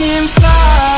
can fly.